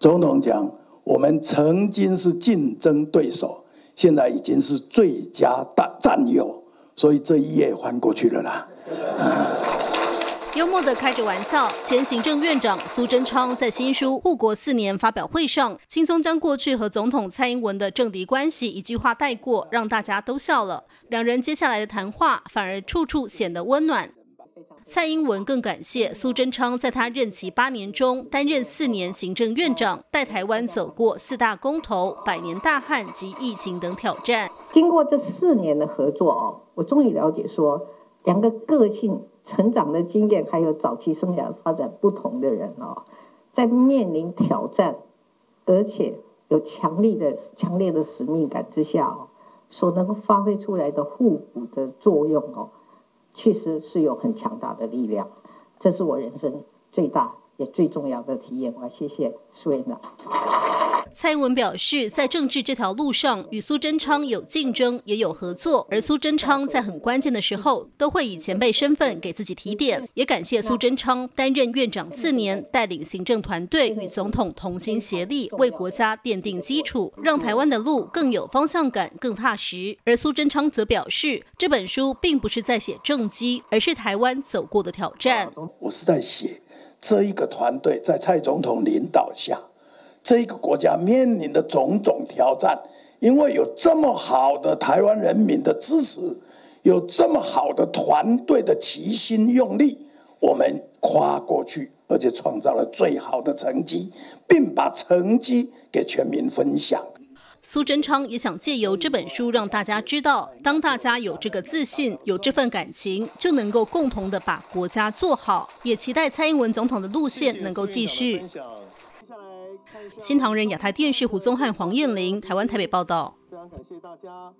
总统讲，我们曾经是竞争对手，现在已经是最佳大战友，所以这一页翻过去了啦。幽默的开着玩笑，前行政院长苏贞昌在新书《护国四年》发表会上，轻松将过去和总统蔡英文的政敌关系一句话带过，让大家都笑了。两人接下来的谈话反而处处显得温暖。蔡英文更感谢苏贞昌在他任期八年中担任四年行政院长，带台湾走过四大公投、百年大旱及疫情等挑战。经过这四年的合作哦，我终于了解说两个个性。成长的经验，还有早期生涯发展不同的人哦，在面临挑战，而且有强力的、强烈的使命感之下哦，所能够发挥出来的互补的作用哦，确实是有很强大的力量。这是我人生最大也最重要的体验。我谢谢苏院长。蔡英文表示，在政治这条路上，与苏贞昌有竞争，也有合作。而苏贞昌在很关键的时候，都会以前辈身份给自己提点。也感谢苏贞昌担任院长四年，带领行政团队与总统同心协力，为国家奠定基础，让台湾的路更有方向感、更踏实。而苏贞昌则表示，这本书并不是在写政绩，而是台湾走过的挑战。我是在写这一个团队在蔡总统领导下。这个国家面临的种种挑战，因为有这么好的台湾人民的支持，有这么好的团队的齐心用力，我们跨过去，而且创造了最好的成绩，并把成绩给全民分享。苏贞昌也想借由这本书让大家知道，当大家有这个自信、有这份感情，就能够共同的把国家做好。也期待蔡英文总统的路线能够继续。新唐人亚太电视胡宗汉、黄燕玲，台湾台北报道。非常感谢大家。